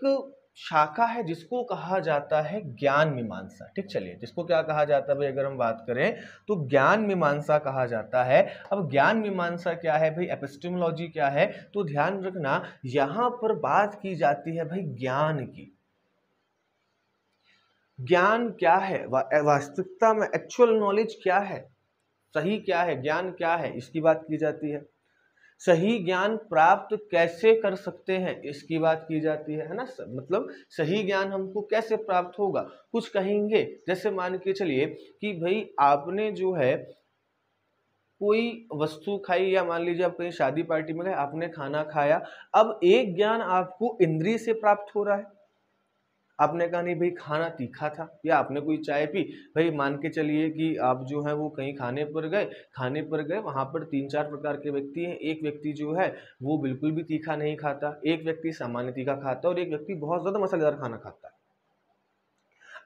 शाखा है जिसको कहा जाता है ज्ञान मीमांसा। ठीक, चलिए, जिसको क्या कहा जाता है भाई, अगर हम बात करें तो ज्ञान मीमांसा कहा जाता है। अब ज्ञान मीमांसा क्या है भाई? एपिस्टेमोलॉजी क्या है? तो ध्यान रखना, यहाँ पर बात की जाती है भाई ज्ञान की। ज्ञान क्या है? वास्तविकता में एक्चुअल नॉलेज क्या है? सही क्या है? ज्ञान क्या है? इसकी बात की जाती है। सही ज्ञान प्राप्त कैसे कर सकते हैं? इसकी बात की जाती है है ना? मतलब सही ज्ञान हमको कैसे प्राप्त होगा? कुछ कहेंगे? जैसे मान के चलिए कि भाई आपने जो है कोई वस्तु खाई या मान लीजिए आप कहीं शादी पार्टी में गए, आपने खाना खाया, अब एक ज्ञान आपको इंद्रिय से प्राप्त हो रहा है। आपने कहा, नहीं भाई, खाना तीखा था। या आपने कोई चाय पी? भाई, मान के चलिए कि आप जो है वो कहीं खाने पर गए, खाने पर गए, वहाँ पर तीन चार प्रकार के व्यक्ति हैं। एक व्यक्ति जो है, वो बिल्कुल भी तीखा नहीं खाता, एक व्यक्ति सामान्य तीखा खाता है और एक व्यक्ति बहुत ज़्यादा मसालेदार खाना खाता है।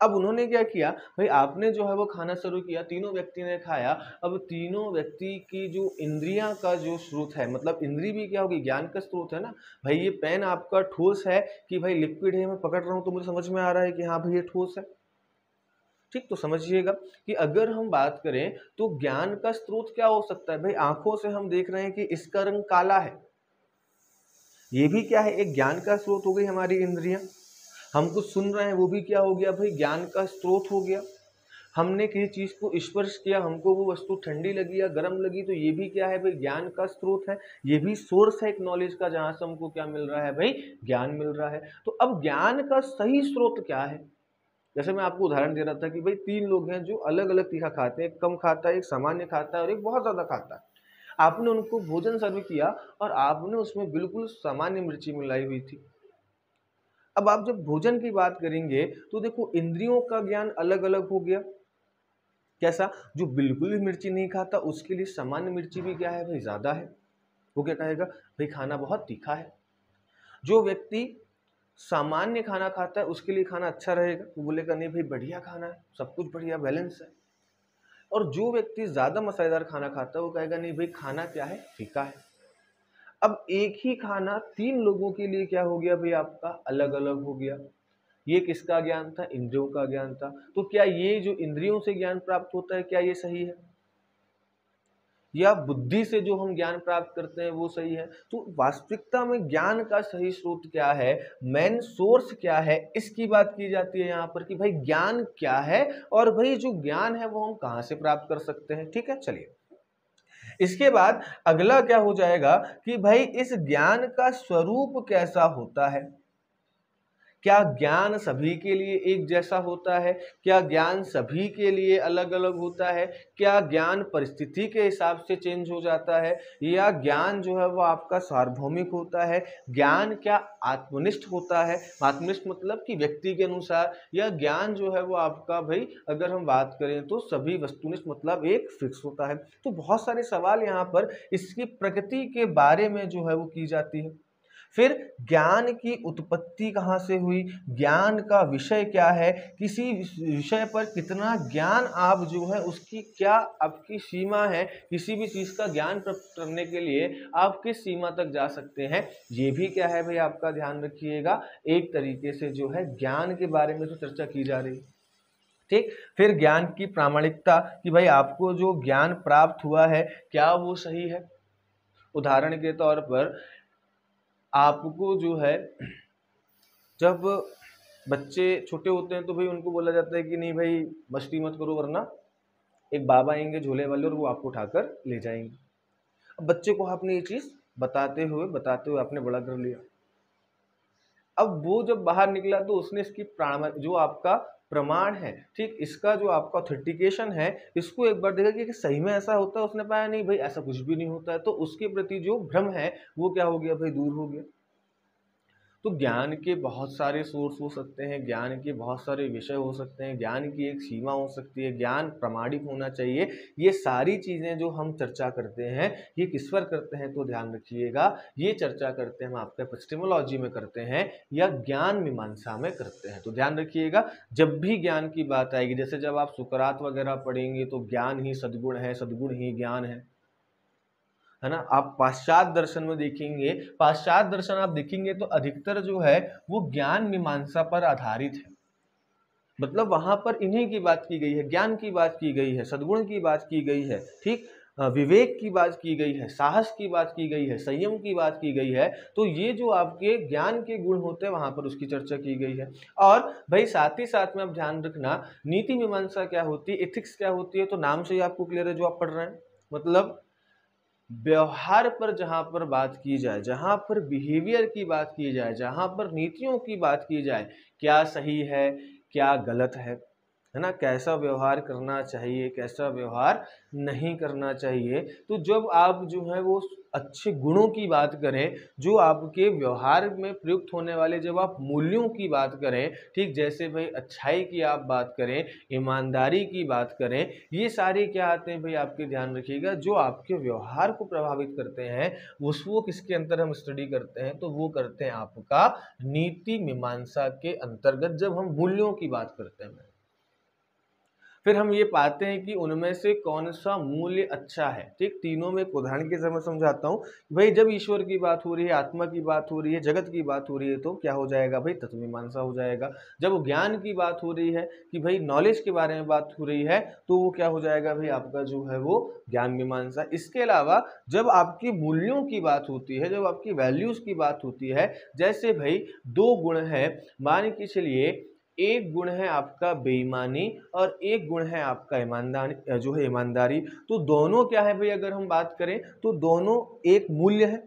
अब उन्होंने क्या किया? भाई, आपने जो है वो खाना शुरू किया, तीनों व्यक्ति ने खाया। अब तीनों व्यक्ति की जो इंद्रिया का जो स्रोत है मतलब इंद्री भी क्या होगी? ज्ञान का स्रोत है ना? भाई, ये पेन आपका ठोस है कि भाई लिक्विड है, मैं पकड़ रहा हूँ तो मुझे समझ में आ रहा है कि हाँ भाई, ये ठोस है। ठीक तो समझिएगा कि अगर हम बात करें तो ज्ञान का स्रोत क्या हो सकता है? भाई, आँखों से हम देख रहे हैं कि इसका रंग काला है। ये भी क्या है? एक ज्ञान का स्रोत हो गई हमारी इंद्रियाँ। हम कुछ सुन रहे हैं, वो भी क्या हो गया? भाई, ज्ञान का स्रोत हो गया। हमने किसी चीज़ को स्पर्श किया, हमको वो वस्तु ठंडी लगी या गर्म लगी तो ये भी क्या है भाई? ज्ञान का स्रोत है। ये भी सोर्स है एक नॉलेज का, जहाँ से हमको क्या मिल रहा है भाई? ज्ञान मिल रहा है। तो अब ज्ञान का सही स्रोत क्या है? जैसे मैं आपको उदाहरण दे रहा था कि भाई, तीन लोग हैं जो अलग अलग तीखा खाते हैं। एक कम खाता है, एक सामान्य खाता है और एक बहुत ज़्यादा खाता है। आपने उनको भोजन सर्व किया और आपने उसमें बिल्कुल सामान्य मिर्ची मिलाई हुई थी। अब आप जब भोजन की बात करेंगे तो देखो इंद्रियों का ज्ञान अलग अलग हो गया। कैसा? जो बिल्कुल भी मिर्ची नहीं खाता, उसके लिए सामान्य मिर्ची भी क्या है भाई? ज़्यादा है। वो क्या कहेगा? भाई खाना बहुत तीखा है। जो व्यक्ति सामान्य खाना खाता है, उसके लिए खाना अच्छा रहेगा। वो बोलेगा, नहीं भाई, बढ़िया खाना है। सब कुछ बढ़िया, बैलेंस है। और जो व्यक्ति ज़्यादा मसालेदार खाना खाता है, वो कहेगा, नहीं भाई, खाना क्या है? फीका है। अब एक ही खाना तीन लोगों के लिए क्या हो गया भाई? आपका अलग अलग हो गया। ये किसका ज्ञान था? इंद्रियों का ज्ञान था। तो क्या ये जो इंद्रियों से ज्ञान प्राप्त होता है, क्या ये सही है? या बुद्धि से जो हम ज्ञान प्राप्त करते हैं, वो सही है? तो वास्तविकता में ज्ञान का सही स्रोत क्या है? मेन सोर्स क्या है? इसकी बात की जाती है यहाँ पर कि भाई ज्ञान क्या है? और भाई जो ज्ञान है, वो हम कहाँ से प्राप्त कर सकते हैं? ठीक है? चलिए। इसके बाद अगला क्या हो जाएगा कि भाई इस ज्ञान का स्वरूप कैसा होता है? क्या ज्ञान सभी के लिए एक जैसा होता है? क्या ज्ञान सभी के लिए अलग अलग होता है? क्या ज्ञान परिस्थिति के हिसाब से चेंज हो जाता है? या ज्ञान जो है वो आपका सार्वभौमिक होता है? ज्ञान क्या आत्मनिष्ठ होता है? आत्मनिष्ठ मतलब कि व्यक्ति के अनुसार। या ज्ञान जो है वो आपका भाई, अगर हम बात करें तो सभी वस्तुनिष्ठ मतलब एक फिक्स होता है। तो बहुत सारे सवाल यहाँ पर इसकी प्रकृति के बारे में जो है वो की जाती है। फिर ज्ञान की उत्पत्ति कहाँ से हुई? ज्ञान का विषय क्या है? किसी विषय पर कितना ज्ञान आप जो है, उसकी क्या आपकी सीमा है? किसी भी चीज़ का ज्ञान प्राप्त करने के लिए आप किस सीमा तक जा सकते हैं? ये भी क्या है भाई आपका? ध्यान रखिएगा। एक तरीके से जो है, ज्ञान के बारे में तो चर्चा की जा रही। है ठीक? फिर ज्ञान की प्रामाणिकता कि भाई आपको जो ज्ञान प्राप्त हुआ है, क्या वो सही है? उदाहरण के तौर पर आपको जो है, जब बच्चे छोटे होते हैं तो भाई उनको बोला जाता है कि नहीं भाई, मस्ती मत करो वरना एक बाबा आएँगे झोले वाले और वो आपको उठाकर ले जाएँगे। अब बच्चे को आपने ये चीज़ बताते हुए बताते हुए आपने बड़ा कर लिया। अब वो जब बाहर निकला तो उसने इसकी प्राण, जो आपका प्रमाण है। ठीक, इसका जो आपका ऑथेंटिकेशन है, इसको एक बार देखा कि सही में ऐसा होता है, उसने पाया नहीं, भाई ऐसा कुछ भी नहीं होता है तो उसके प्रति जो भ्रम है, वो क्या हो गया, भाई दूर हो गया। तो ज्ञान के बहुत सारे सोर्स हो सकते हैं ज्ञान के बहुत सारे विषय हो सकते हैं ज्ञान की एक सीमा हो सकती है ज्ञान प्रमाणिक होना चाहिए। ये सारी चीज़ें जो हम चर्चा करते हैं ये किस पर करते हैं तो ध्यान रखिएगा। ये चर्चा करते हैं हम आपके एपिस्टेमोलॉजी में करते हैं या ज्ञान मीमांसा में करते हैं तो ध्यान रखिएगा। जब भी ज्ञान की बात आएगी जैसे जब आप सुकरात वगैरह पढ़ेंगे तो ज्ञान ही सदगुण है सदगुण ही ज्ञान है। है ना? आप पाश्चात दर्शन में देखेंगे पाश्चात दर्शन आप देखेंगे तो अधिकतर जो है, वो ज्ञान मीमांसा पर आधारित है। मतलब वहाँ पर इन्हीं की बात की गई है, ज्ञान की बात की गई है, सदगुण की बात की गई है, ठीक? विवेक की बात की गई है, साहस की बात की गई है, संयम की बात की गई है तो ये जो आपके ज्ञान के गुण होते हैं, वहाँ पर उसकी चर्चा की गई है। और भाई, साथ ही साथ में आप ध्यान रखना, नीति मीमांसा क्या होती है एथिक्स क्या होती है तो नाम से ही आपको क्लियर है जो आप पढ़ रहे हैं। मतलब व्यवहार पर जहाँ पर बात की जाए, जहाँ पर बिहेवियर की बात की जाए, जहाँ पर नीतियों की बात की जाए, क्या सही है, क्या गलत है? है ना? कैसा व्यवहार करना चाहिए, कैसा व्यवहार नहीं करना चाहिए? तो जब आप जो है वो अच्छे गुणों की बात करें, जो आपके व्यवहार में प्रयुक्त होने वाले जब आप मूल्यों की बात करें, ठीक, जैसे भाई अच्छाई की आप बात करें, ईमानदारी की बात करें, ये सारे क्या आते हैं भाई आपके ध्यान रखिएगा? जो आपके व्यवहार को प्रभावित करते हैं, उस वो किसके अंतर हम स्टडी करते हैं? तो वो करते हैं आपका नीति मीमांसा के अंतर्गत जब हम मूल्यों की बात करते हैं। फिर हम ये पाते हैं कि उनमें से कौन सा मूल्य अच्छा है। ठीक, तीनों में एक उदाहरण के समय समझाता हूँ। भाई, जब ईश्वर की बात हो रही है, आत्मा की बात हो रही है, जगत की बात हो रही है तो क्या हो जाएगा? भाई, तत्वमीमांसा हो जाएगा। जब ज्ञान की बात हो रही है कि भाई नॉलेज के बारे में बात हो रही है तो वो क्या हो जाएगा? भाई, आपका जो है वो ज्ञान मीमांसा इसके अलावा, जब आपकी मूल्यों की बात होती है, जब आपकी वैल्यूज़ की बात होती है, जैसे भाई, दो गुण है, मान के चलिए एक गुण है आपका बेईमानी और एक गुण है आपका ईमानदारी, जो है ईमानदारी। तो दोनों क्या है भाई अगर हम बात करें तो दोनों एक मूल्य है।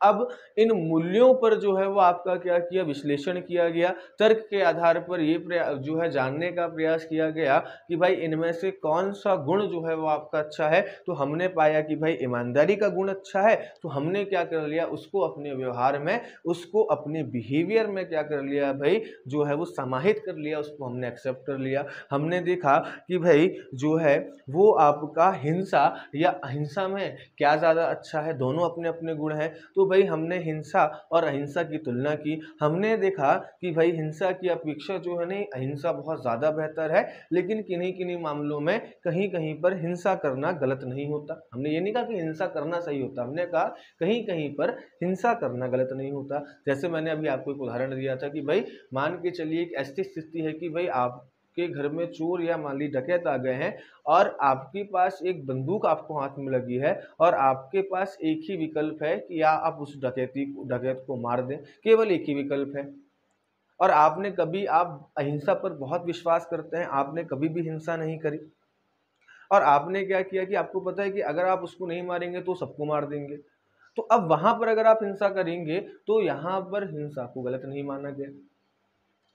अब इन मूल्यों पर जो है वो आपका क्या किया, विश्लेषण किया गया। तर्क के आधार पर ये जो है जानने का प्रयास किया गया कि भाई इनमें से कौन सा गुण जो है वो आपका अच्छा है। तो हमने पाया कि भाई ईमानदारी का गुण अच्छा है तो हमने क्या कर लिया, उसको अपने व्यवहार में, उसको अपने बिहेवियर में क्या कर लिया भाई, जो है वो समाहित कर लिया, उसको हमने एक्सेप्ट कर लिया। हमने देखा कि भाई जो है वो आपका हिंसा या अहिंसा में क्या ज़्यादा अच्छा है, दोनों अपने अपने गुण हैं। तो भाई हमने हिंसा और अहिंसा की तुलना की। हमने देखा कि भाई हिंसा की अपेक्षा जो है नहीं, अहिंसा बहुत ज़्यादा बेहतर है, लेकिन किन्हीं किन्हीं मामलों में कहीं कहीं पर हिंसा करना गलत नहीं होता। हमने ये नहीं कहा कि हिंसा करना सही होता, हमने कहा कहीं कहीं पर हिंसा करना गलत नहीं होता। जैसे मैंने अभी आपको एक उदाहरण दिया था कि भाई मान के चलिए एक ऐसी स्थिति है कि भाई आप आपके घर में चोर या मान ली डकैत आ गए हैं और आपके पास एक बंदूक आपको हाथ में लगी है और आपके पास एक ही विकल्प है कि या आप उस डकैती डकैत को मार दें, केवल एक ही विकल्प है। और आपने कभी, आप अहिंसा पर बहुत विश्वास करते हैं, आपने कभी भी हिंसा नहीं करी। और आपने क्या किया कि आपको पता है कि अगर आप उसको नहीं मारेंगे तो सबको मार देंगे। तो अब वहाँ पर अगर आप हिंसा करेंगे तो यहाँ पर हिंसा को गलत नहीं माना गया।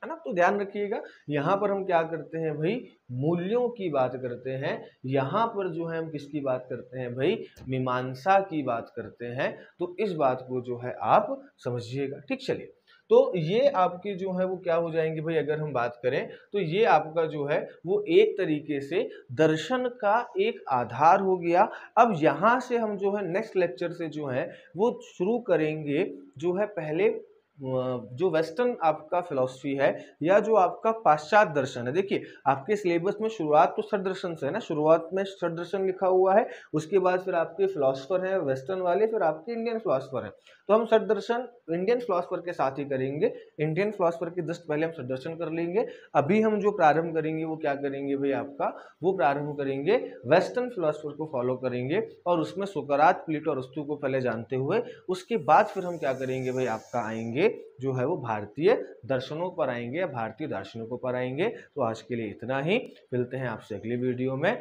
है ना? तो ध्यान रखिएगा, यहाँ पर हम क्या करते हैं भाई? मूल्यों की बात करते हैं। यहाँ पर जो है हम किसकी बात करते हैं भाई? मीमांसा की बात करते हैं। तो इस बात को जो है आप समझिएगा, ठीक? चलिए तो ये आपके जो है वो क्या हो जाएँगे भाई, अगर हम बात करें तो ये आपका जो है वो एक तरीके से दर्शन का एक आधार हो गया। अब यहाँ से हम जो है नेक्स्ट लेक्चर से जो है, वो शुरू करेंगे जो है पहले जो वेस्टर्न आपका फिलोसफी है या जो आपका पाश्चात्य दर्शन है। देखिए, आपके सिलेबस में शुरुआत तो सर दर्शन से है ना? शुरुआत में सर दर्शन लिखा हुआ है, उसके बाद फिर आपके फिलोसफर हैं वेस्टर्न वाले, फिर आपके इंडियन फिलोसफर हैं। तो हम सर दर्शन इंडियन फिलोसफर के साथ ही करेंगे। इंडियन फिलोसफर के जस्ट पहले हम सर दर्शन कर लेंगे। अभी हम जो प्रारंभ करेंगे, वो क्या करेंगे भाई आपका? वो प्रारंभ करेंगे वेस्टर्न फिलोसफर को फॉलो करेंगे और उसमें सुकरात, प्लेटो और अस्तु को पहले जानते हुए, उसके बाद फिर हम क्या करेंगे भाई आपका आएँगे, जो है वो भारतीय दर्शनों पर आएँगे या भारतीय दार्शनिकों पर आएँगे। तो आज के लिए इतना ही। मिलते हैं आपसे अगली वीडियो में।